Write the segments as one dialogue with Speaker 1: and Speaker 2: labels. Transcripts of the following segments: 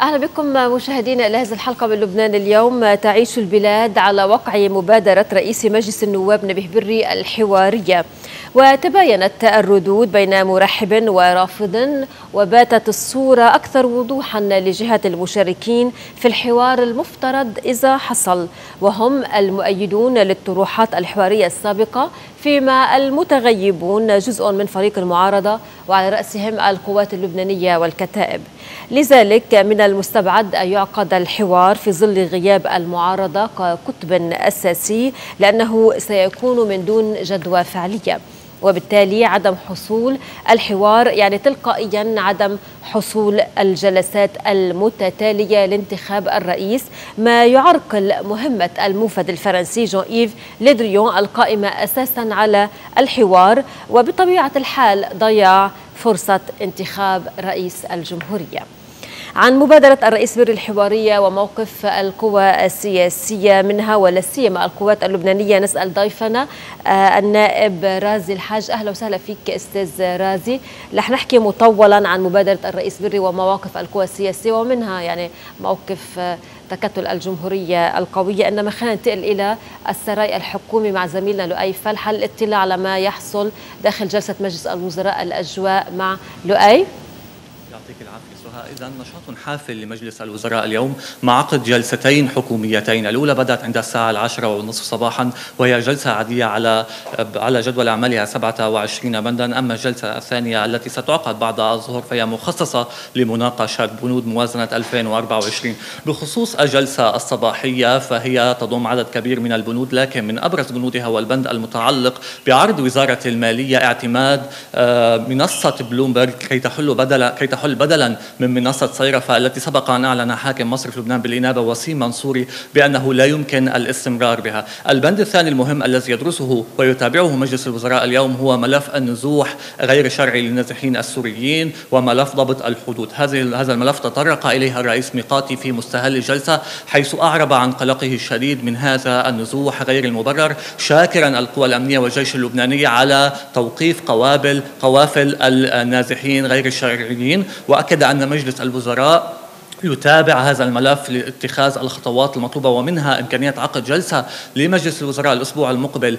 Speaker 1: أهلا بكم مشاهدينا إلى هذه الحلقة من لبنان اليوم. تعيش البلاد على وقع مبادرة رئيس مجلس النواب نبيه بري الحوارية. وتباينت الردود بين مرحب ورافض وباتت الصورة أكثر وضوحا لجهة المشاركين في الحوار المفترض إذا حصل. وهم المؤيدون للطروحات الحوارية السابقة فيما المتغيبون جزء من فريق المعارضة وعلى رأسهم القوات اللبنانية والكتائب. لذلك من المستبعد أن يعقد الحوار في ظل غياب المعارضة كقطب أساسي لأنه سيكون من دون جدوى فعلية. وبالتالي عدم حصول الحوار يعني تلقائيا عدم حصول الجلسات المتتالية لانتخاب الرئيس. ما يعرقل مهمة الموفد الفرنسي جون إيف ليدريون القائمة أساسا على الحوار. وبطبيعة الحال ضياع فرصة انتخاب رئيس الجمهورية. عن مبادرة الرئيس بر الحوارية وموقف القوى السياسية منها ولا سيما القوات اللبنانية. نسأل ضيفنا آه، النائب رازي الحاج. أهلا وسهلا فيك أستاذ رازي. رح نحكي مطولا عن مبادرة الرئيس بري ومواقف القوى السياسية ومنها يعني موقف آه، تكتل الجمهورية القوية. إنما خلينا ننتقل إلى السراي الحكومي مع زميلنا لؤي فلحة الاطلاع على ما يحصل داخل جلسة مجلس الوزراء الأجواء مع لؤي.
Speaker 2: العافية إذا نشاط حافل لمجلس الوزراء اليوم مع عقد جلستين حكوميتين، الأولى بدأت عند الساعة العاشرة والنصف صباحا وهي جلسة عادية على على جدول أعمالها 27 بندا، أما الجلسة الثانية التي ستعقد بعد الظهر فهي مخصصة لمناقشة بنود موازنة 2024 بخصوص الجلسة الصباحية فهي تضم عدد كبير من البنود لكن من أبرز بنودها هو البند المتعلق بعرض وزارة المالية اعتماد آه، منصة بلومبرج كي تحل بدلا كي تحل بدلا من منصة صيرفة التي سبق أن أعلن حاكم مصر في لبنان بالإنابة وسيم منصوري بأنه لا يمكن الاستمرار بها. البند الثاني المهم الذي يدرسه ويتابعه مجلس الوزراء اليوم هو ملف النزوح غير الشرعي للنازحين السوريين وملف ضبط الحدود. هذه هذا الملف تطرق إليها الرئيس ميقاتي في مستهل الجلسة حيث أعرب عن قلقه الشديد من هذا النزوح غير المبرر شاكرا القوى الأمنية والجيش اللبناني على توقيف قوابل قوافل النازحين غير الشرعيين وأكد أن مجلس الوزراء يتابع هذا الملف لاتخاذ الخطوات المطلوبة ومنها إمكانية عقد جلسة لمجلس الوزراء الأسبوع المقبل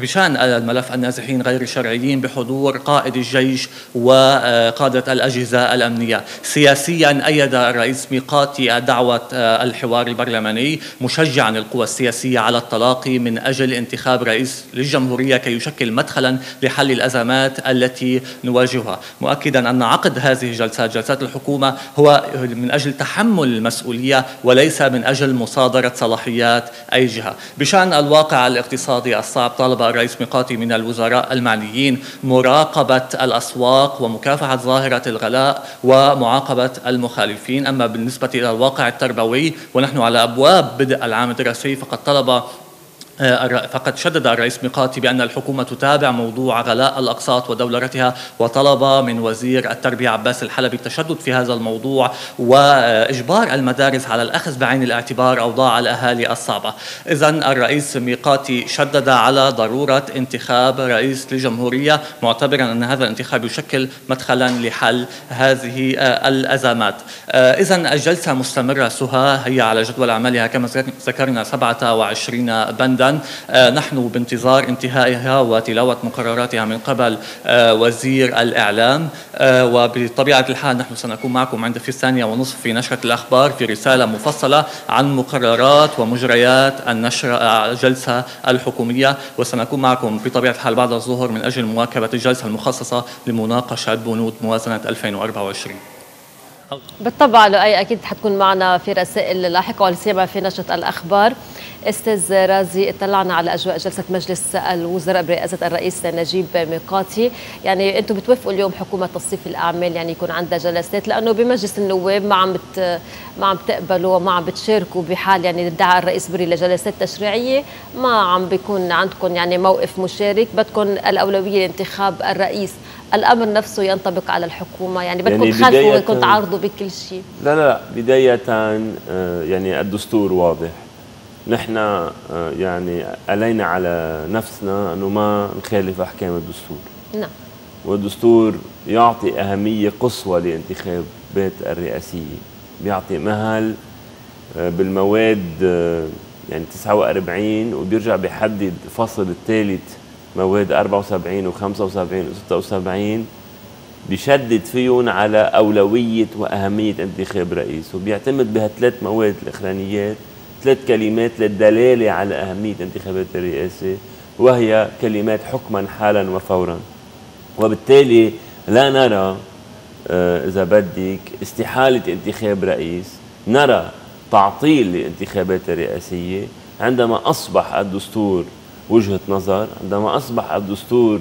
Speaker 2: بشان الملف النازحين غير الشرعيين بحضور قائد الجيش وقادة الأجهزة الأمنية. سياسيا أيد الرئيس ميقاتي دعوة الحوار البرلماني مشجعا القوى السياسية على التلاقي من أجل انتخاب رئيس للجمهورية كي يشكل مدخلا لحل الأزمات التي نواجهها، مؤكدا أن عقد هذه الجلسات جلسات الحكومة هو من أجل أجل تحمل المسؤولية وليس من أجل مصادرة صلاحيات أي جهة. بشأن الواقع الاقتصادي الصعب طالب الرئيس ميقاتي من الوزراء المعنيين مراقبة الأسواق ومكافحة ظاهرة الغلاء ومعاقبة المخالفين. أما بالنسبة إلى الواقع التربوي ونحن على أبواب بدء العام الدراسي فقد طلب فقد شدد الرئيس ميقاتي بأن الحكومة تتابع موضوع غلاء الأقساط ودولرتها وطلب من وزير التربية عباس الحلبي التشدد في هذا الموضوع وإجبار المدارس على الأخذ بعين الاعتبار أوضاع الأهالي الصعبة. إذا الرئيس ميقاتي شدد على ضرورة انتخاب رئيس للجمهورية معتبرا أن هذا الانتخاب يشكل مدخلا لحل هذه آه، الأزمات. آه، إذا الجلسة مستمرة سهى هي على جدول أعمالها كما ذكرنا 27 بندا. آه، نحن بانتظار انتهائها وتلاوة مقرراتها من قبل آه، وزير الإعلام آه، وبطبيعة الحال نحن سنكون معكم عند في الثانية ونصف في نشرة الأخبار في رسالة مفصلة عن مقررات ومجريات النشر الجلسة الحكومية وسنكون معكم بطبيعة الحال بعد الظهر من أجل مواكبة الجلسة المخصصة لمناقشة بنود موازنة 2024
Speaker 1: بالطبع لؤي أكيد حتكون معنا في رسائل لاحقة ولا سيما في نشرة الأخبار. أستاذ رازي اطلعنا على أجواء جلسة مجلس الوزراء برئاسة الرئيس نجيب ميقاتي. يعني أنتم بتوافقوا اليوم حكومة تصنيف الأعمال يعني يكون عندها جلسات؟ لأنه بمجلس النواب ما عم بت ما عم بتقبلوا وما عم بتشاركوا بحال يعني ادعى الرئيس بري لجلسات تشريعية. ما عم بيكون عندكم يعني موقف مشارك. بدكم الأولوية لانتخاب الرئيس. الأمر نفسه ينطبق على الحكومة. يعني بدكم يعني تخالفوا ويكون تعارضوا بكل شيء.
Speaker 3: لا لا بداية آه، يعني الدستور واضح. نحن آه، يعني علينا على نفسنا أنه ما نخالف أحكام الدستور.
Speaker 1: نعم.
Speaker 3: والدستور يعطي أهمية قصوى لانتخابات الرئاسية. بيعطي مهل آه، بالمواد آه، يعني 49 وبيرجع بيحدد فصل الثالث مواد 74 و75 و76 بيشدد فيهم على أولوية وأهمية انتخاب رئيس. وبيعتمد بهالثلاث مواد الأخرانيات ثلاث كلمات للدلالة على أهمية انتخابات الرئاسة وهي كلمات حكما حالا وفورا. وبالتالي لا نرى آه، إذا بدك استحالة انتخاب رئيس نرى تعطيل للانتخابات الرئاسية. عندما أصبح الدستور وجهة نظر عندما أصبح الدستور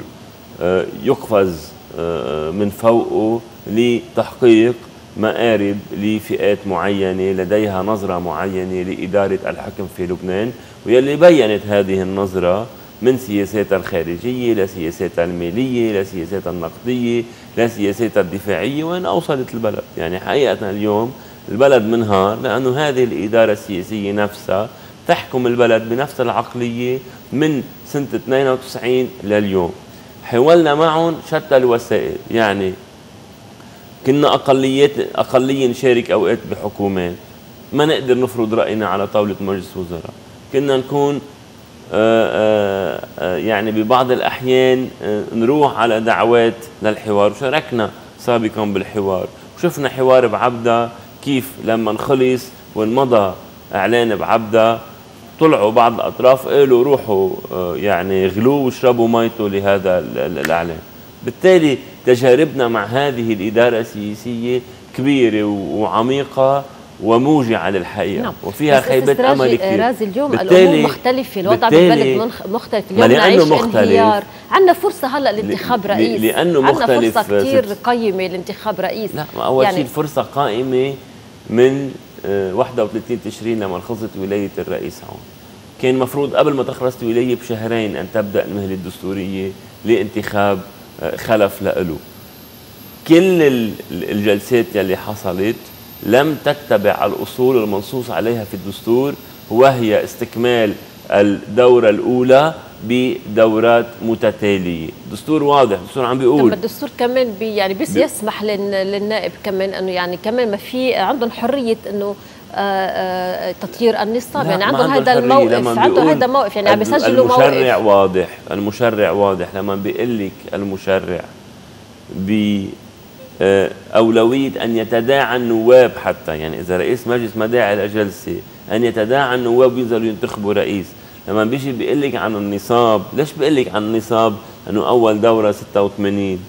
Speaker 3: آه، يقفز آه، من فوقه لتحقيق مآرب لفئات معينة لديها نظرة معينة لإدارة الحكم في لبنان واللي بينت هذه النظرة من سياساتها الخارجية لسياساتها المالية لسياساتها النقدية لسياساتها الدفاعية وين أوصلت البلد؟ يعني حقيقة اليوم البلد منهار لأنه هذه الإدارة السياسية نفسها تحكم البلد بنفس العقلية من سنة 92 لليوم. حاولنا معهم شتى الوسائل يعني كنا أقليات أقلية نشارك أوقات بحكومات. ما نقدر نفرض رأينا على طاولة مجلس وزراء كنا نكون آآ آآ آآ يعني ببعض الأحيان نروح على دعوات للحوار. وشاركنا سابقا بالحوار. وشفنا حوار بعبدة كيف لما خلص وانمضى إعلان بعبدة طلعوا بعض الأطراف قالوا روحوا يعني غلوا واشربوا ميته لهذا الإعلان. بالتالي تجاربنا مع هذه الإدارة السياسية كبيرة وعميقة وموجعة للحقيقه
Speaker 1: نعم.
Speaker 3: وفيها خيبه أمل كثير.
Speaker 1: رازي اليوم الأمور مختلفة الوضع بالبلد مختلف.
Speaker 3: اليوم نعيش انهيار.
Speaker 1: عندنا فرصة هلأ لانتخاب رئيس.
Speaker 3: لأنه مختلف
Speaker 1: عندنا فرصة كثير قيمة لانتخاب رئيس.
Speaker 3: لا أول يعني شيء الفرصة قائمة من 31 تشرين لما خلصت ولاية الرئيس هون. كان مفروض قبل ما تخلص الولاية بشهرين أن تبدأ المهله الدستورية لانتخاب خلف له كل الجلسات يلي حصلت لم تتبع الأصول المنصوص عليها في الدستور وهي استكمال الدورة الأولى بدورات متتالية، الدستور واضح، الدستور عم بيقول.
Speaker 1: الدستور كمان بي يعني بس بي يسمح للنائب كمان إنه يعني كمان ما في عندهم حرية إنه تطهير النصاب يعني عندهم هذا الموقف عندهم هذا موقف. يعني عم بيسجلوا
Speaker 3: موقف. المشرع واضح المشرع واضح. لما بيقول لك المشرع ب أولوية أن يتداعى النواب حتى يعني إذا رئيس مجلس ما داعي لجلسة أن يتداعى النواب وينزلوا ينتخبوا رئيس. لما بيجي بيقول لك عن النصاب ليش بيقول لك عن النصاب؟ أنه أول دورة 86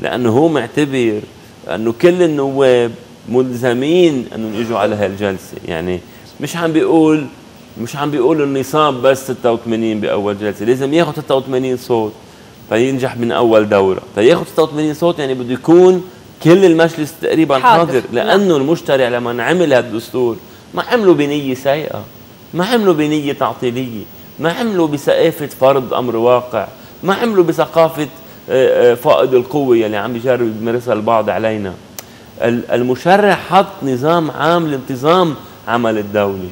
Speaker 3: لأنه هو معتبر أنه كل النواب ملزمين انهم يجوا على هالجلسة. يعني مش عم بيقول مش عم بيقول النصاب بس 86 بأول جلسة لازم ياخذ 86 صوت فينجح من أول دورة. فياخذ 86 صوت يعني بده يكون كل المجلس تقريبا حاضر, حاضر. لأنه المشترع لما عمل هالدستور ما عملوا بنية سيئة ما عملوا بنية تعطيلية ما عملوا بثقافه فرض أمر واقع ما عملوا بثقافه فائض القوة يلي عم بيجرب يمارسها البعض علينا. المشرع حط نظام عام لانتظام عمل الدولة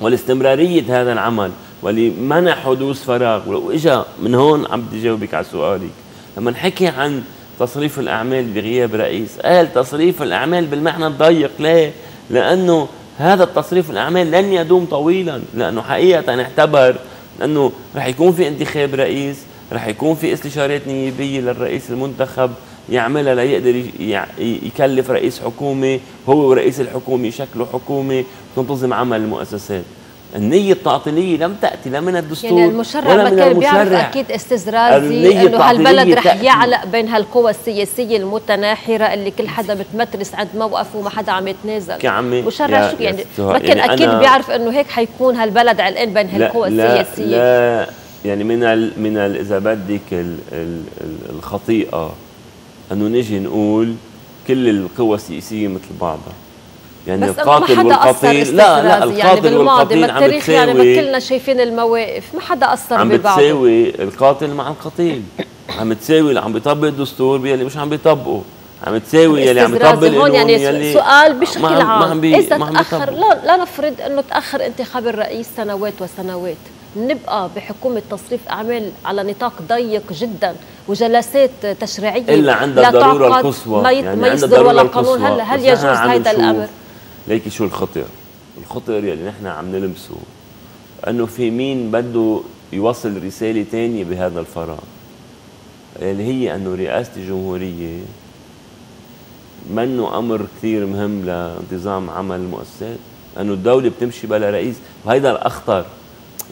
Speaker 3: والاستمرارية هذا العمل ولمنع حدوث فراغ. وإجا من هون عم بدي جاوبك على سؤالك. لما نحكي عن تصريف الأعمال بغياب رئيس قال تصريف الأعمال بالمعنى الضيق. ليه؟ لأنه هذا التصريف الأعمال لن يدوم طويلا لأنه حقيقة اعتبر انه رح يكون في انتخاب رئيس رح يكون في استشارات نيابية للرئيس المنتخب. يعملها ليقدر يكلف رئيس حكومه هو ورئيس الحكومة يشكلوا حكومه تنتظم عمل المؤسسات. النية التعطيلية لم تأتي لا من الدستور
Speaker 1: يعني المشرع ولا كان بيعرف أكيد استزرازي إنه هالبلد رح يعلق بين هالقوى السياسية المتناحرة اللي كل حدا بتمترس عند موقف وما حدا عم يتنازل.
Speaker 3: كعمي
Speaker 1: مشرع شو يعني ما كان يعني أكيد بيعرف إنه هيك حيكون هالبلد علقان بين هالقوى
Speaker 3: لا
Speaker 1: السياسية.
Speaker 3: لا يعني من ال من ال إذا بدك الخطيئة أنه نجي نقول كل القوى السياسية مثل بعضها.
Speaker 1: يعني بس القاتل والقتيل لا لا القاتل يعني بالماضي والقتيل عم بتساوي يعني ما كلنا شايفين المواقف ما حدا أثر
Speaker 3: عم
Speaker 1: ببعضه.
Speaker 3: عم بتساوي القاتل مع القتيل. عم تساوي اللي عم بيطبق الدستور باللي مش عم بيطبقه. عم تساوي يلي عم يطبق
Speaker 1: هون يعني يلي سؤال بشكل عام, عام
Speaker 3: بي
Speaker 1: إذا تاخر لا لا نفرض إنه تأخر انتخاب الرئيس سنوات وسنوات. نبقى بحكومة تصريف أعمال على نطاق ضيق جدا وجلسات تشريعية
Speaker 3: إلا عند الضرورة القصوى.
Speaker 1: ما, يعني ما يصدر ولا قانون. هل هل يجوز هذا الأمر؟
Speaker 3: ليكي شو الخطر الخطر يلي نحن عم نلمسه إنه في مين بده يوصل رسالة ثانية بهذا الفراغ. اللي هي إنه رئاسة الجمهورية منه أمر كثير مهم لانتظام عمل المؤسسات إنه الدولة بتمشي بلا رئيس. وهيدا الأخطر.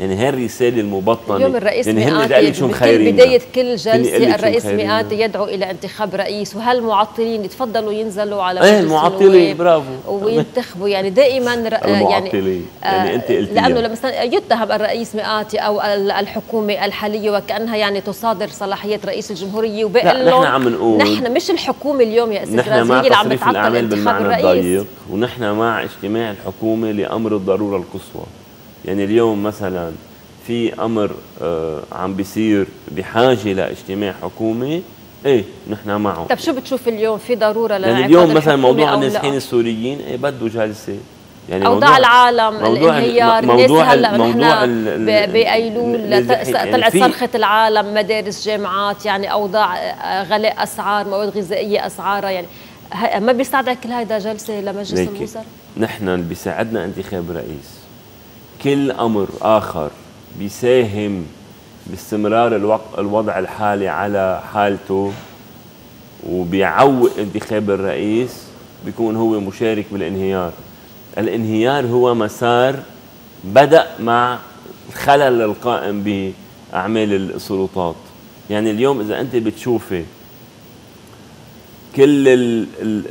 Speaker 3: يعني هي الرساله المبطنه
Speaker 1: اليوم الرئيس
Speaker 3: يعني
Speaker 1: مئاتي شو بداية كل جلسة الرئيس مئاتي يدعو إلى انتخاب رئيس وهالمعطلين يتفضلوا ينزلوا على
Speaker 3: إيه المعطلين برافو.
Speaker 1: وينتخبوا. يعني دائما
Speaker 3: يعني يعني أنت قلتي
Speaker 1: لأنه لما يتهم الرئيس مئاتي أو الحكومة الحالية وكأنها يعني تصادر صلاحيات رئيس الجمهورية
Speaker 3: وبقول لهم نحن عم نقول
Speaker 1: نحن مش الحكومة اليوم يا أستاذ
Speaker 3: نحن مع بتعطل انتخاب الرئيس. الضيق ونحن مع اجتماع الحكومة لأمر الضرورة القصوى. يعني اليوم مثلا في أمر آه عم بيصير بحاجة لاجتماع حكومي إيه نحن معه.
Speaker 1: طيب شو بتشوف اليوم؟ في ضرورة
Speaker 3: يعني اليوم مثلا موضوع النازحين السوريين إيه بده جلسة.
Speaker 1: يعني أوضاع العالم موضوع الانهيار
Speaker 3: موضوع هلأ موضوع
Speaker 1: بأيلول طلعت يعني صرخة العالم مدارس جامعات يعني أوضاع آه، غلاء أسعار مواد غذائية أسعارها يعني ما بيساعدك كل هيدا جلسة لمجلس الوزراء؟
Speaker 3: نحن بيساعدنا انتخاب رئيس. كل أمر آخر بيساهم باستمرار الوضع الحالي على حالته وبيعوق انتخاب الرئيس بيكون هو مشارك بالانهيار. الانهيار هو مسار بدأ مع الخلل القائم بأعمال السلطات. يعني اليوم إذا أنت بتشوفي كل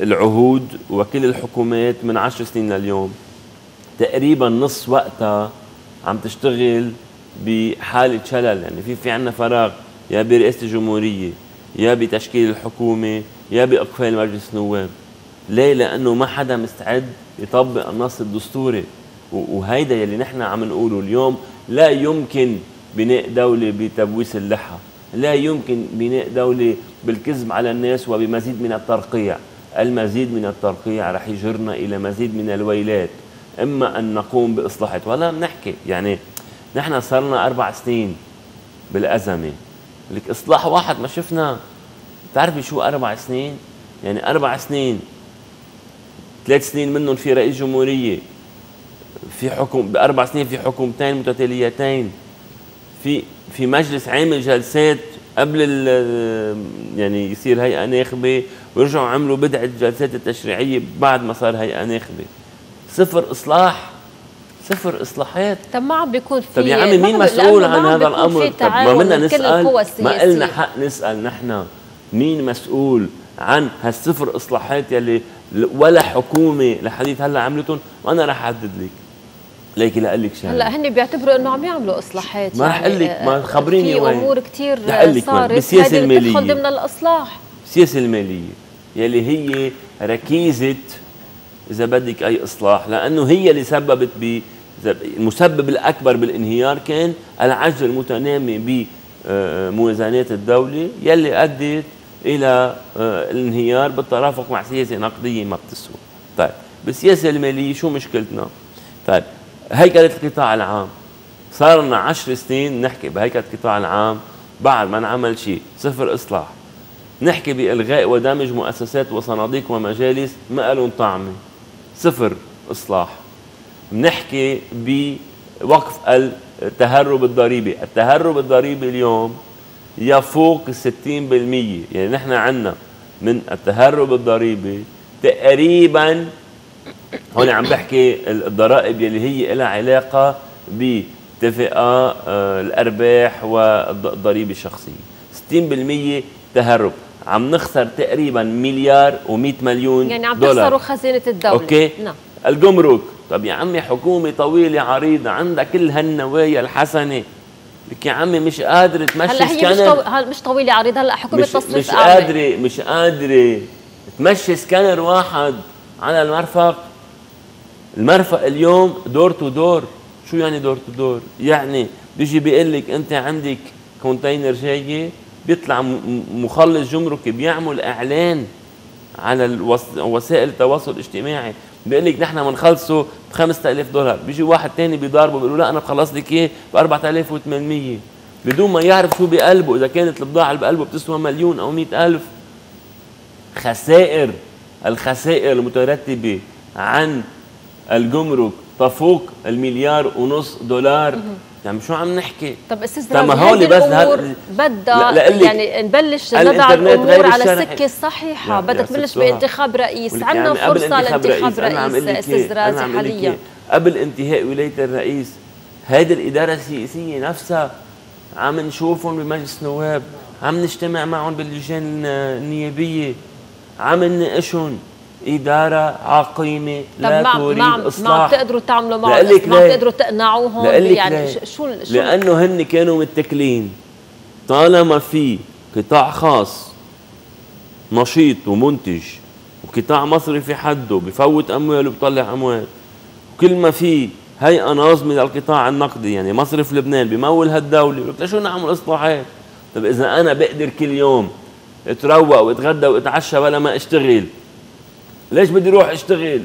Speaker 3: العهود وكل الحكومات من عشر سنين لليوم تقريبا نص وقتها عم تشتغل بحاله شلل يعني في في عندنا فراغ يا برئاسة الجمهورية يا بتشكيل الحكومة يا بإقفال مجلس النواب. ليه؟ لأنه ما حدا مستعد يطبق النص الدستوري. وهيدا يلي نحن عم نقوله اليوم لا يمكن بناء دولة بتبويس اللحى. لا يمكن بناء دولة بالكذب على الناس وبمزيد من الترقيع. المزيد من الترقيع رح يجرنا إلى مزيد من الويلات. إما أن نقوم بإصلاحات. ولا بنحكي. يعني نحن صار لنا أربع سنين بالأزمة. لك إصلاح واحد ما شفنا. بتعرفي شو أربع سنين؟ يعني أربع سنين ثلاث سنين منهم في رئيس جمهورية في حكم بأربع سنين في حكومتين متتاليتين في في مجلس عامل جلسات قبل يعني يصير هيئة ناخبة ويرجعوا عملوا بدعة الجلسات التشريعية بعد ما صار هيئة ناخبة. صفر إصلاح صفر إصلاحات.
Speaker 1: طب ما عم بيكون في
Speaker 3: طب يا عمي مين مسؤول عن هذا الأمر؟ طب ما بدنا نسال ما قلنا حق نسأل نحن. مين مسؤول عن هالصفر إصلاحات يلي ولا حكومة لحديث هلأ عملتهم؟ وأنا رح أحدد لك. ليكي لأقول لك شغلة.
Speaker 1: هلأ هن بيعتبروا إنه عم يعملوا إصلاحات.
Speaker 3: ما رح أقول لك ما خبريني
Speaker 1: وين. في امور كثير صارت. بالسياسة الماليه بتدخل ضمن الإصلاح.
Speaker 3: السياسة المالية. يلي هي ركيزة إذا بدك أي إصلاح لأنه هي اللي سببت ب المسبب الأكبر بالانهيار كان العجز المتنامي بموازنات الدولة يلي أدت إلى آه، الانهيار بالترافق مع سياسة نقدية ما بتسوى. طيب بالسياسة المالية شو مشكلتنا؟ طيب هيكلة القطاع العام صار لنا 10 سنين نحكي بهيكلة القطاع العام بعد ما انعمل شيء صفر إصلاح نحكي بإلغاء ودمج مؤسسات وصناديق ومجالس ما لهم طعمة صفر إصلاح. بنحكي بوقف التهرب الضريبي. التهرب الضريبي اليوم يفوق الستين بالمية. يعني نحن عنا من التهرب الضريبي تقريبا هون عم بحكي الضرائب يلي هي لها علاقة باتفاقات آه، الأرباح والضريبة الشخصية 60% تهرب. عم نخسر تقريبا مليار و100 مليون
Speaker 1: يعني عم
Speaker 3: دولار.
Speaker 1: تخسروا خزينة الدولة.
Speaker 3: أوكي؟ نعم. الجمرك. طب يا عمي حكومة طويلة عريضة عندها كل هالنوايا الحسنة. لك يا عمي مش قادرة تمشي
Speaker 1: هلأ هي مش, طو... مش طويلة عريضة؟ هلأ حكومة مش تصريف
Speaker 3: مش قادرة مش قادرة تمشي سكانر واحد على المرفق. المرفق اليوم door to door. شو يعني door to door؟ يعني بيجي بيقول لك أنت عندك container جاي بيطلع مخلص جمركي بيعمل إعلان على وسائل التواصل الاجتماعي بيقول لك نحن بنخلصه ب 5000 دولار. بيجي واحد ثاني بيضاربه بيقول له لا أنا بخلص لك اياه ب 4800 بدون ما يعرف شو بقلبه إذا كانت البضاعة اللي بقلبه بتسوى مليون أو مئة ألف. خسائر الخسائر المترتبة عن الجمرك تفوق المليار ونص دولار. يعني شو عم نحكي؟
Speaker 1: طب أستاذ
Speaker 3: طب هولي
Speaker 1: هيدي
Speaker 3: بس هاد-
Speaker 1: بدها
Speaker 3: لا،
Speaker 1: يعني نبلش نضع الأمور على. السكه الصحيحه
Speaker 3: يا
Speaker 1: تبلش. بانتخاب رئيس. عندنا
Speaker 3: يعني
Speaker 1: فرصة
Speaker 3: انتخاب
Speaker 1: لانتخاب رئيس
Speaker 3: أستاذ
Speaker 1: رازي حاليا.
Speaker 3: إيه، قبل انتهاء ولاية الرئيس هيدي الإدارة السياسية نفسها عم نشوفهم بمجلس النواب عم نجتمع معهم باللجان النيابية عم نناقشهم. إدارة عقيمة لا
Speaker 1: ما
Speaker 3: تريد
Speaker 1: ما ما
Speaker 3: إصلاح.
Speaker 1: عم تقدروا تعملوا معهم
Speaker 3: لقلك
Speaker 1: ما عم
Speaker 3: ليه؟
Speaker 1: تقدروا تقنعوهم؟ يعني شو شو
Speaker 3: لأنه هن كانوا متكلين. طالما في قطاع خاص نشيط ومنتج وقطاع مصرفي حده بفوت أموال وبيطلع أموال وكل ما في هيئة ناظمة للقطاع النقدي يعني مصرف لبنان بمول هالدولة بقول لك شو نعمل إصلاحات؟ طب إذا أنا بقدر كل يوم أتروق وأتغدى وأتعشى ولا ما أشتغل ليش بدي أروح أشتغل؟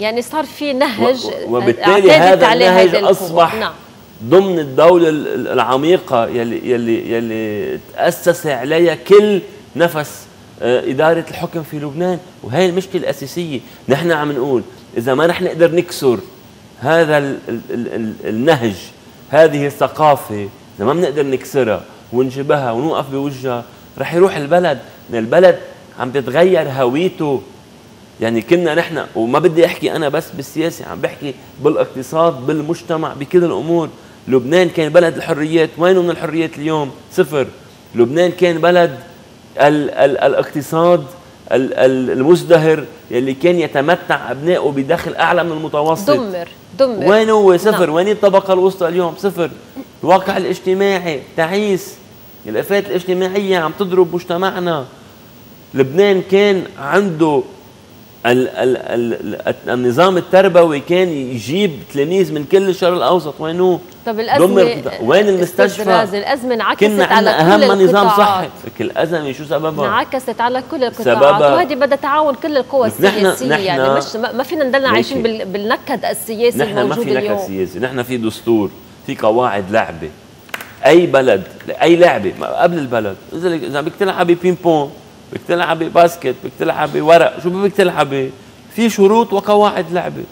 Speaker 1: يعني صار في نهج
Speaker 3: و- وبالتالي هذا النهج. أصبح
Speaker 1: نعم.
Speaker 3: ضمن الدولة ال- ال- العميقة يلي يلي يلي تأسس عليها كل نفس آه، إدارة الحكم في لبنان. وهي المشكلة الأساسية. نحن عم نقول إذا ما رح نقدر نكسر هذا ال ال ال ال النهج هذه الثقافة إذا ما بنقدر نكسرها ونجبهها ونوقف بوجهها رح يروح البلد. البلد عم تتغير هويته. يعني كنا نحن وما بدي أحكي أنا بس بالسياسة عم بحكي بالاقتصاد بالمجتمع بكل الأمور. لبنان كان بلد الحريات. وينه من الحريات اليوم؟ صفر. لبنان كان بلد ال ال الاقتصاد ال ال المزدهر يلي كان يتمتع أبنائه بدخل أعلى من المتوسط.
Speaker 1: دمر دمر.
Speaker 3: وين هو صفر؟
Speaker 1: نعم.
Speaker 3: وين الطبقة الوسطى اليوم؟ صفر. الواقع الاجتماعي تعيس. الآفات الاجتماعية عم تضرب مجتمعنا. لبنان كان عنده ال ال ال النظام التربوي كان يجيب تلاميذ من كل الشرق الأوسط. وينه
Speaker 1: طب الأزمة
Speaker 3: وين المستشفى؟
Speaker 1: الأزمة انعكست
Speaker 3: كنا
Speaker 1: على كل
Speaker 3: أهم نظام صحي.
Speaker 1: القطاعات
Speaker 3: الأزمة شو سببها؟
Speaker 1: انعكست على كل القطاعات.
Speaker 3: سببها-
Speaker 1: وهذه بدها تعاون كل القوى السياسيه
Speaker 3: نحن-
Speaker 1: يعني مش ما ما فينا نضلنا عايشين بالنكد السياسي
Speaker 3: نحن ما
Speaker 1: الموجود
Speaker 3: في نكد سياسي. نحن في دستور في قواعد لعبة. أي بلد أي لعبة. ما قبل البلد. اذا إذا بدك تلعبي ping pong بدك تلعبي basket بدك تلعبي ورق شو بدك تلعبي في شروط وقواعد لعبة.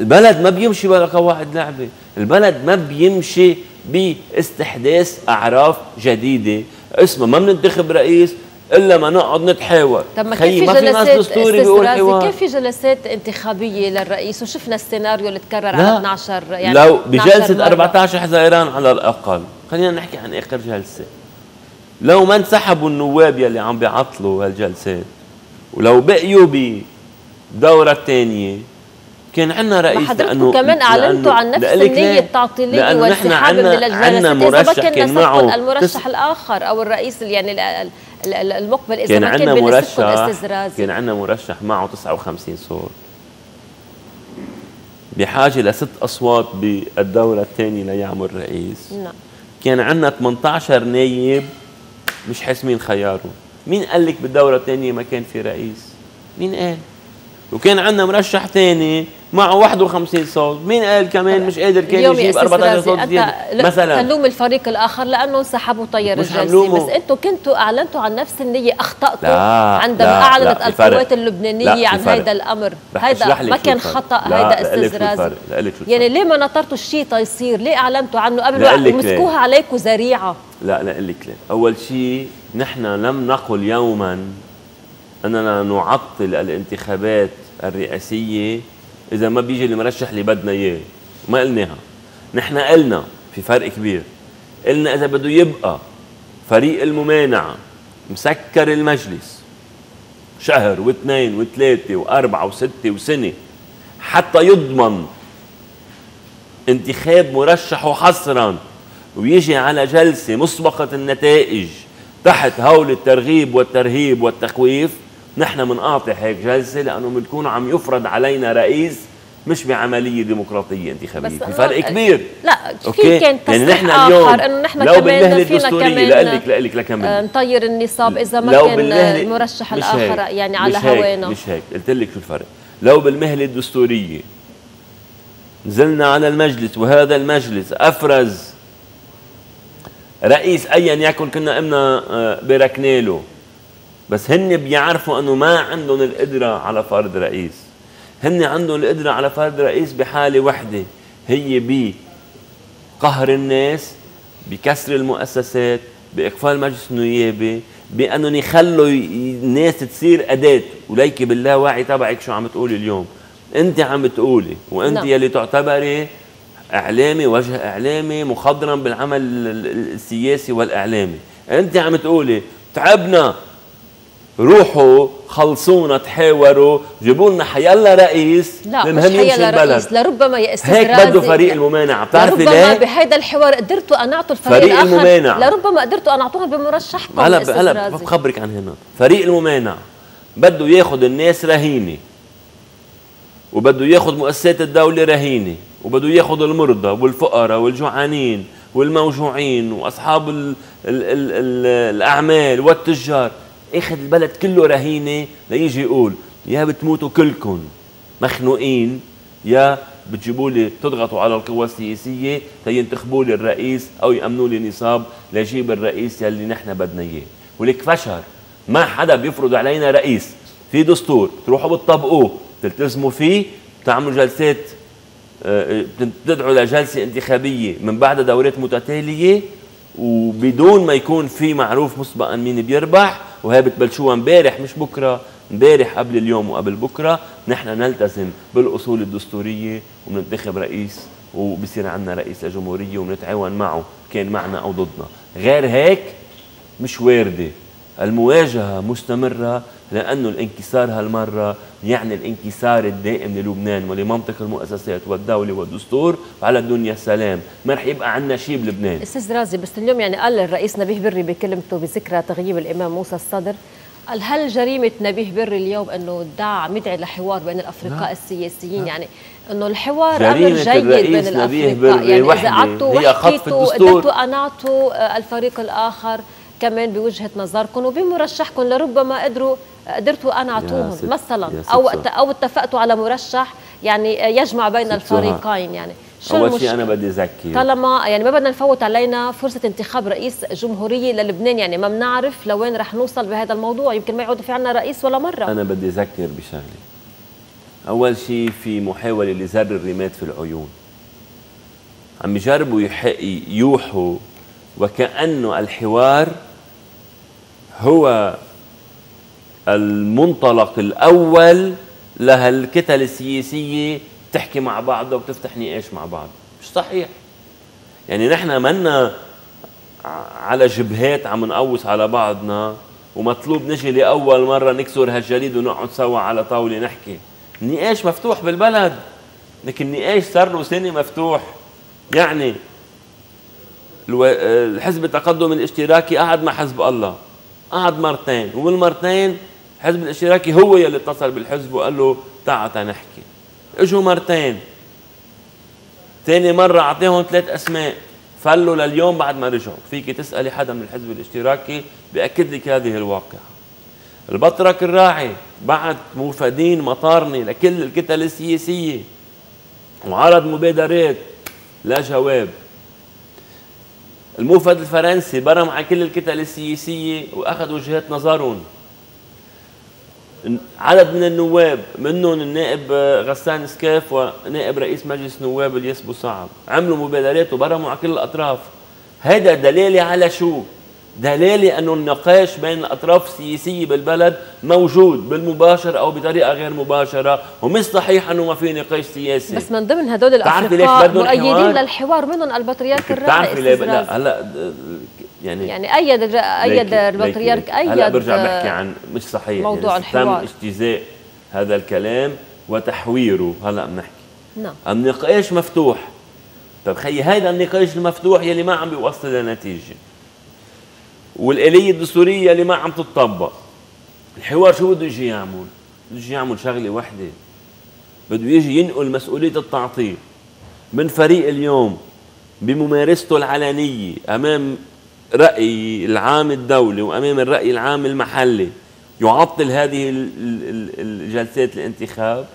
Speaker 3: البلد ما بيمشي بلا قواعد لعبة. البلد ما بيمشي باستحداث أعراف جديدة. اسمها ما بننتخب رئيس إلا ما نقعد نتحاور.
Speaker 1: طب ما كيف في
Speaker 3: ما
Speaker 1: جلسات
Speaker 3: حوار.
Speaker 1: كيف في جلسات انتخابية للرئيس؟ وشفنا السيناريو اللي تكرر. على 12 يعني
Speaker 3: لو
Speaker 1: 12
Speaker 3: بجلسة
Speaker 1: مرة.
Speaker 3: 14 حزيران على الأقل. خلينا نحكي عن آخر جلسة. لو ما انسحبوا النواب يلي عم بيعطلوا هالجلسات ولو بقيوا بدورة الثانية كان عندنا رئيس لأنه
Speaker 1: كمان أعلنتوا عن نفس
Speaker 3: لقلك
Speaker 1: النية
Speaker 3: ليه؟
Speaker 1: التعطيلية
Speaker 3: لأنه نحن
Speaker 1: والانسحاب من ما
Speaker 3: مرشح
Speaker 1: كان
Speaker 3: معه
Speaker 1: المرشح الآخر أو الرئيس يعني ال- ال- ال- المقبل إذا
Speaker 3: كان
Speaker 1: ما كان
Speaker 3: عندنا مرشح كان عندنا مرشح معه 59 صوت. بحاجة لست أصوات بالدورة الثانية ليعمل رئيس.
Speaker 1: نعم.
Speaker 3: كان عندنا 18 نايب مش حاسمين خياره. مين قال لك بالدورة الثانية ما كان في رئيس؟ مين قال؟ وكان عندنا مرشح ثاني معه 51 صوت. مين قال كمان مش قادر كان يجيب
Speaker 1: أستاذ
Speaker 3: 14
Speaker 1: رازي
Speaker 3: صوت
Speaker 1: لا
Speaker 3: مثلا.
Speaker 1: تلوم الفريق الآخر لأنه انسحبوا طير
Speaker 3: لومه.
Speaker 1: بس أنتم كنتوا أعلنتوا عن نفس النية أخطأتوا
Speaker 3: لا،
Speaker 1: عندما
Speaker 3: فرق.
Speaker 1: القوات
Speaker 3: في
Speaker 1: عن. هذا الأمر.
Speaker 3: رح
Speaker 1: هذا ما كان
Speaker 3: الفرق. لقلك شو
Speaker 1: يعني. ليه ما نطرتوا الشيء تيصير ليه أعلنتوا عنه قبل
Speaker 3: ليه.
Speaker 1: ومسكوها عليكم ذريعة
Speaker 3: لا لا لك ليه أول شيء نحن لم نقل يوما أننا نعطل الانتخابات الرئاسية إذا ما بيجي المرشح اللي بدنا إياه. ما قلناها. نحن قلنا في فرق كبير. قلنا إذا بده يبقى فريق الممانعة مسكر المجلس شهر واثنين وثلاثة وأربعة وستة وسنة حتى يضمن انتخاب مرشحه حصرا ويجي على جلسة مسبقة النتائج تحت هول الترغيب والترهيب والتخويف نحن بنقاطع هيك جلسة لأنه بنكون عم يفرض علينا رئيس مش بعملية ديمقراطية انتخابية في فرق كبير
Speaker 1: لا؟ في كان
Speaker 3: يعني نحن اليوم
Speaker 1: إنه نحن
Speaker 3: لو بالمهلة
Speaker 1: فينا
Speaker 3: الدستورية
Speaker 1: كمان
Speaker 3: لقلك لقلك لكمل
Speaker 1: آه، نطير النصاب إذا ما كان المرشح
Speaker 3: مش
Speaker 1: الآخر
Speaker 3: هيك.
Speaker 1: يعني على
Speaker 3: مش هيك.
Speaker 1: هوانا
Speaker 3: مش هيك قلت لك شو الفرق لو بالمهلة الدستورية نزلنا على المجلس وهذا المجلس أفرز رئيس أيا يكن كنا قمنا آه، باركنا له بس هن بيعرفوا أنه ما عندهم القدرة على فرض رئيس. هن عندهم القدرة على فرض رئيس بحالة وحدة. هي بقهر الناس بكسر المؤسسات بإقفال مجلس النيابة بأنهم يخلوا الناس تصير أداة. وليكي باللاوعي تبعك شو عم تقولي اليوم. أنت عم تقولي وأنت نعم. يلي تعتبري إعلامي وجه إعلامي مخضرم بالعمل السياسي والإعلامي. أنت عم تقولي تعبنا. روحوا خلصونا تحاوروا جيبوا لنا حيلا رئيس
Speaker 1: لا مش حيلا رئيس لربما يا أستاذ
Speaker 3: هيك بده فريق الممانعة. بتعرفي ليه؟
Speaker 1: لربما بهيدا الحوار قدرتوا أنعطوا الفريق
Speaker 3: فريق
Speaker 1: الآخر.
Speaker 3: الممانعة.
Speaker 1: لربما قدرتوا انعطوهم بمرشحكم
Speaker 3: هلا هلا بخبرك عن هنا. فريق الممانعة بده ياخذ الناس رهينة وبده ياخذ مؤسسات الدولة رهينة. وبده ياخذ المرضى والفقراء والجوعانين والموجوعين وأصحاب ال ال ال ال الأعمال والتجار. إخذ البلد كله رهينة ليجي يقول يا بتموتوا كلكم مخنوقين يا بتجيبوا لي تضغطوا على القوى السياسية تينتخبوا لي الرئيس أو يأمنوا لي نصاب ليجيب الرئيس يلي نحن بدنا إياه. ولك فشر ما حدا بيفرض علينا رئيس. في دستور تروحوا بتطبقوه تلتزموا فيه تعملوا جلسات تدعوا لجلسه انتخابية من بعد دورات متتالية وبدون ما يكون في معروف مسبقا مين بيربح وهي بتبلشوها امبارح مش بكرة امبارح قبل اليوم وقبل بكرة نحن نلتزم بالأصول الدستورية وبننتخب رئيس وبصير عندنا رئيس لجمهورية وبنتعاون معه كان معنا أو ضدنا. غير هيك مش واردة. المواجهة مستمرة لأنه الانكسار هالمرة يعني الانكسار الدائم للبنان ولمنطق المؤسسات والدولة والدستور. وعلى الدنيا السلام. ما رح يبقى عندنا شيء بلبنان.
Speaker 1: أستاذ رازي بس اليوم يعني قال الرئيس نبيه بري بكلمته بذكرى تغييب الإمام موسى الصدر. قال هل جريمة نبيه بري اليوم أنه دعا مدعي لحوار بين الأفرقاء لا. السياسيين؟ لا. يعني أنه الحوار أمر جيد بين الأفرقاء. يعني إذا قعدتوا وحكيتوا قدرتوا أنعطوا الفريق الآخر كمان بوجهة نظركم وبمرشحكم لربما قدروا قدرتوا انعطوهم مثلا أو أو اتفقتوا على مرشح يعني يجمع بين الفريقين يعني.
Speaker 3: شو أول شيء أنا بدي اذكي
Speaker 1: طالما يعني ما بدنا نفوت علينا فرصة انتخاب رئيس جمهورية للبنان يعني ما بنعرف لوين رح نوصل بهذا الموضوع. يمكن ما يعود في عنا رئيس ولا مرة.
Speaker 3: أنا بدي أذكر بشغلة. أول شيء في محاولة لزر الرماد في العيون. عم يجربوا يوحوا وكأنه الحوار هو المنطلق الأول لهالكتل السياسية تحكي مع بعضها وتفتح نقاش مع بعض. مش صحيح. يعني نحن منا على جبهات عم نقوس على بعضنا ومطلوب نجي لأول مرة نكسر هالجليد ونقعد سوا على طاولة نحكي. النقاش مفتوح بالبلد. لكن النقاش صار له سنة مفتوح. يعني الحزب التقدم الاشتراكي قعد مع حزب الله. قعد مرتين. وبالمرتين الحزب الاشتراكي هو يلي اتصل بالحزب وقال له تعال نحكي. إجوا مرتين. ثاني مرة أعطيهم ثلاث أسماء. فلوا لليوم بعد ما رجعوا. فيك تسألي حدا من الحزب الاشتراكي بأكد لك هذه الواقعة. البطرك الراعي بعد موفدين مطارني لكل الكتل السياسية. وعرض مبادرات. لا جواب. الموفد الفرنسي برم على كل الكتل السياسية وأخذ وجهات نظرهم. عدد من النواب منهم النائب غسان سكاف ونائب رئيس مجلس نواب الياس بوصعب عملوا مبادرات وبرموا على كل الأطراف. هذا دليل على شو؟ دلالة أنه النقاش بين الأطراف السياسية بالبلد موجود بالمباشر أو بطريقة غير مباشرة ومش صحيح أنه ما في نقاش سياسي.
Speaker 1: بس من ضمن هدول الأفرقاء مؤيدين للحوار منهم البطريرك الرائع
Speaker 3: ليه لا هلا يعني
Speaker 1: يعني أيد أيد البطريرك أيد
Speaker 3: هلا برجع بحكي عن مش صحيح
Speaker 1: موضوع يعني الحوار.
Speaker 3: تم اجتزاء هذا الكلام وتحويره. هلا بنحكي.
Speaker 1: نعم.
Speaker 3: النقاش مفتوح. طيب خيي هذا النقاش المفتوح يلي ما عم بيوصل لنتيجة. والآلية الدستورية اللي ما عم تطبق الحوار شو بده يجي يعمل؟ بده يجي يعمل شغلة وحدة. بده يجي ينقل مسؤولية التعطيل. من فريق اليوم بممارسته العلنية أمام رأي العام الدولي وأمام الرأي العام المحلي يعطل هذه الجلسات الانتخاب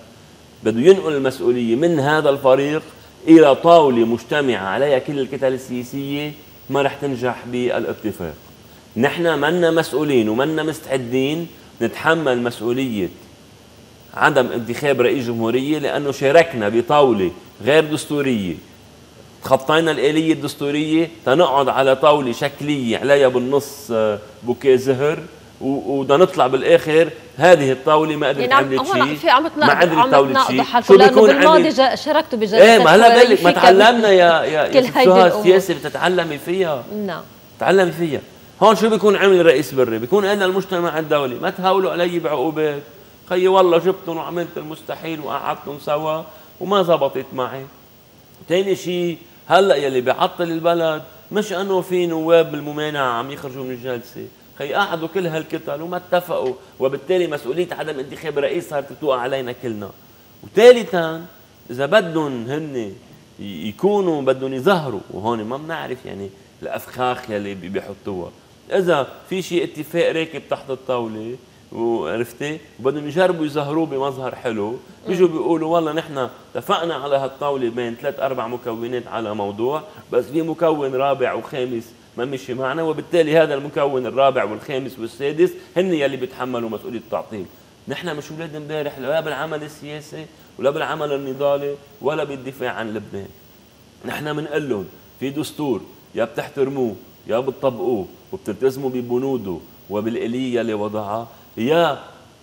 Speaker 3: بده ينقل المسؤولية من هذا الفريق إلى طاولة مجتمعة عليها كل الكتل السياسية ما رح تنجح بالاتفاق. نحن منا مسؤولين ومنا مستعدين نتحمل مسؤولية عدم انتخاب رئيس جمهورية لأنه شاركنا بطاولة غير دستورية. تخطينا الآلية الدستورية تنقعد على طاولة شكلية عليها بالنص آه، بوكيه زهر وبدنا نطلع بالآخر. هذه الطاولة ما قدرت
Speaker 1: يعني
Speaker 3: تعمل شيء.
Speaker 1: في عم
Speaker 3: ما قدرت
Speaker 1: الطاوله شيء. شو بيكون بالماضي شاركتوا بجلسات
Speaker 3: إيه ما هلا بقول لك ما تعلمنا يا يا كل يا السياسة بتتعلمي فيها.
Speaker 1: نعم.
Speaker 3: تعلمي فيها. هون شو بيكون عمل الرئيس بري؟ بيكون قلنا المجتمع الدولي. ما تهاولوا علي بعقوبات. خيي والله جبتهم وعملت المستحيل وقعدتهم سوا وما زبطت معي. ثاني شيء هلأ يلي بيعطل البلد مش أنه في نواب الممانعة عم يخرجوا من الجلسة. خي قعدوا كل هالكتل وما اتفقوا. وبالتالي مسؤولية عدم انتخاب رئيس صارت توقع علينا كلنا. وثالثا إذا بدهم هن يكونوا بدهم يظهروا وهون ما بنعرف يعني الأفخاخ يلي بيحطوها. إذا في شيء اتفاق راكب تحت الطاولة وعرفتي؟ وبدهم يجربوا يظهروه بمظهر حلو. بيجوا بيقولوا والله نحن اتفقنا على هالطاولة بين ثلاث أربع مكونات على موضوع بس في مكون رابع وخامس ما مشي معنا وبالتالي هذا المكون الرابع والخامس والسادس هن يلي بيتحملوا مسؤولية التعطيل. نحن مش أولاد امبارح لا بالعمل السياسي ولا بالعمل النضالي ولا بالدفاع عن لبنان. نحن بنقول لهم في دستور يا بتحترموه يا بتطبقوه وبتلتزموا ببنوده وبالآلية اللي وضعها. يا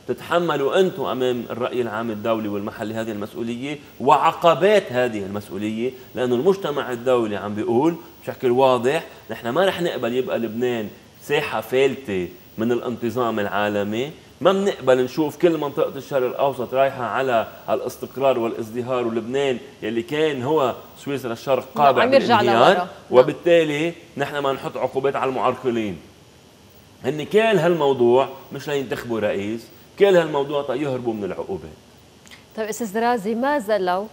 Speaker 3: تتحملوا أنتم أمام الرأي العام الدولي والمحلي هذه المسؤولية وعقبات هذه المسؤولية لأنه المجتمع الدولي عم بيقول بشكل واضح نحن ما رح نقبل يبقى لبنان ساحة فالتة من الانتظام العالمي. ما بنقبل نشوف كل منطقة الشرق الأوسط رايحة على الاستقرار والازدهار ولبنان يلي كان هو سويسرا الشرق قابع للانهيار نعم. وبالتالي نحن ما نحط عقوبات على المعرقلين. هن كل هالموضوع مش لينتخبوا رئيس كل هالموضوع تيهربوا من العقوبات.
Speaker 1: طيب أستاذ درازي ماذا لو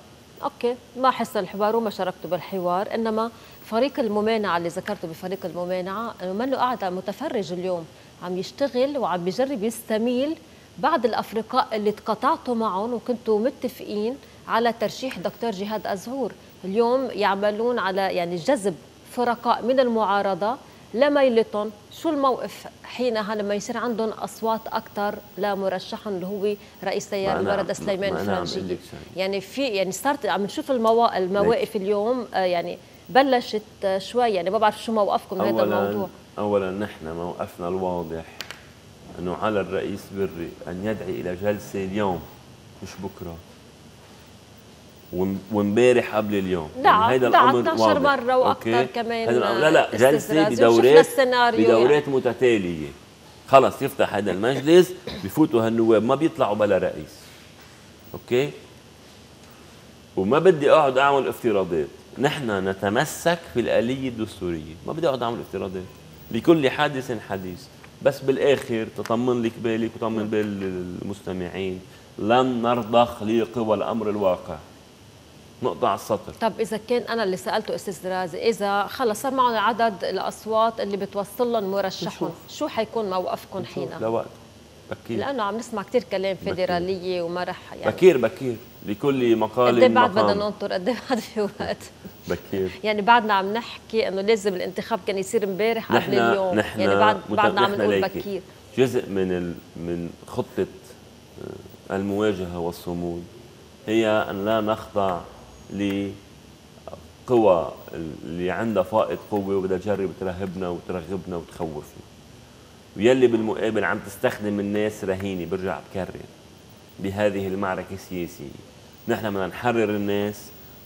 Speaker 1: أوكي ما حس الحوار وما شاركتوا بالحوار إنما فريق الممانعة اللي ذكرته بفريق الممانعة إنه منه قاعد متفرج اليوم عم يشتغل وعم بيجرب يستميل بعض الأفرقاء اللي تقاطعتوا معهم وكنتوا متفقين على ترشيح دكتور جهاد أزهور. اليوم يعملون على يعني جذب فرقاء من المعارضة لميلتهم. شو الموقف حينها لما يصير عندهم أصوات أكثر لمرشحهم اللي هو رئيس تيار الورد سليمان الفرنجي يعني في يعني صارت عم نشوف المواقف اليوم آه، يعني بلشت شوي يعني ما بعرف شو موقفكم هذا الموضوع.
Speaker 3: اولا نحن موقفنا الواضح إنه على الرئيس بري أن يدعي إلى جلسة اليوم مش بكرة. وامبارح قبل اليوم.
Speaker 1: نعم يعني هيدا الأمر 12 مرة وأكثر كمان
Speaker 3: لا لا جلسة بدورات بدورات يعني. متتالية. خلص يفتح هذا المجلس بفوتوا هالنواب ما بيطلعوا بلا رئيس. أوكي؟ وما بدي أقعد أعمل افتراضات. نحن نتمسك في الآلية الدستورية. ما بدي أقعد أعمل افتراضات. لكل حادث حديث. بس بالآخر تطمن لك بالك وطمن بال المستمعين لن نرضخ لقوى الأمر الواقع. نقطة على السطر.
Speaker 1: طب إذا كان أنا اللي سألته أستاذ رازي إذا خلص صار معهم عدد الأصوات اللي بتوصل لهم مرشحهم شو حيكون موقفكم حينها؟
Speaker 3: لوقت. بكير.
Speaker 1: لأنه عم نسمع كثير كلام فيدرالية وما رح
Speaker 3: يعني. بكير بكير. لكل مقال
Speaker 1: قد إيه بعد بدنا ننطر؟ قد إيه بعد في وقت؟
Speaker 3: بكير.
Speaker 1: يعني بعدنا عم نحكي إنه لازم الانتخاب كان يصير امبارح قبل اليوم.
Speaker 3: نحن
Speaker 1: يعني بعد بعدنا عم نقول بكير.
Speaker 3: جزء من ال... من خطة آه، المواجهة والصمود هي أن لا نخضع لقوى اللي عندها فائض قوة وبدها تجرب ترهبنا وترغبنا وتخوفنا. ويلي بالمقابل عم تستخدم الناس رهينة برجع بكرر. بهذه المعركة السياسية. نحن بدنا نحرر الناس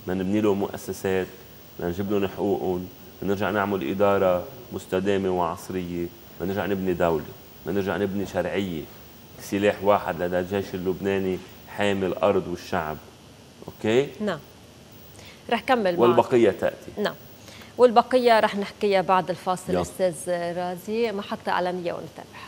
Speaker 3: بدنا نبني لهم مؤسسات بدنا نجيب لهم حقوقهم بدنا نرجع نعمل إدارة مستدامة وعصرية بدنا نرجع نبني دولة بدنا نرجع نبني شرعية سلاح واحد لدى الجيش اللبناني حامي الأرض والشعب. أوكي؟
Speaker 1: نعم. رح كمل
Speaker 3: والبقية تأتي.
Speaker 1: نعم. والبقية رح نحكيها بعد الفاصل أستاذ رازي محطة إعلانية ونتابع.